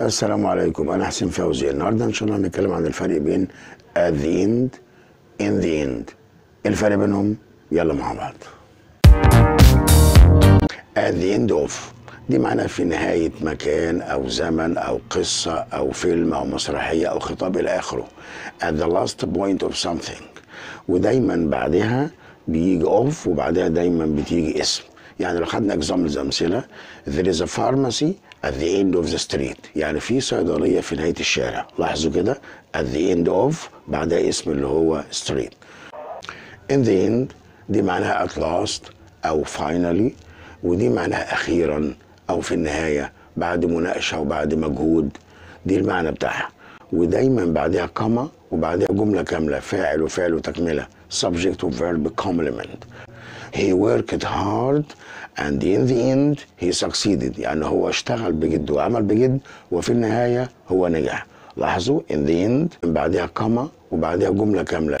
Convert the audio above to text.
السلام عليكم. أنا حسين فوزي. النهارده إن شاء الله هنتكلم عن الفرق بين at the end in the end. الفرق بينهم؟ يلا مع بعض. at the end of. دي معناها في نهاية مكان أو زمن أو قصة أو فيلم أو مسرحية أو خطاب إلى آخره. at the last point of something. ودايما بعدها بيجي off وبعدها دايما بتيجي اسم. يعني لو خدنا examples أمثلة there is a pharmacy at the end of the street. يعني في صيدلية في نهاية الشارع. لاحظوا كده؟ at the end of بعدها اسم اللي هو street. In the end دي معناها at last أو finally ودي معناها أخيرا أو في النهاية بعد مناقشة وبعد مجهود. دي المعنى بتاعها. ودايما بعدها كما وبعدها جملة كاملة فاعل وفعل وتكملة. Subject و verb complement. He worked hard and in the end he succeeded. يعني هو اشتغل بجد وعمل بجد وفي النهاية هو نجح. لاحظوا in the end بعدها كما وبعدها جملة كاملة.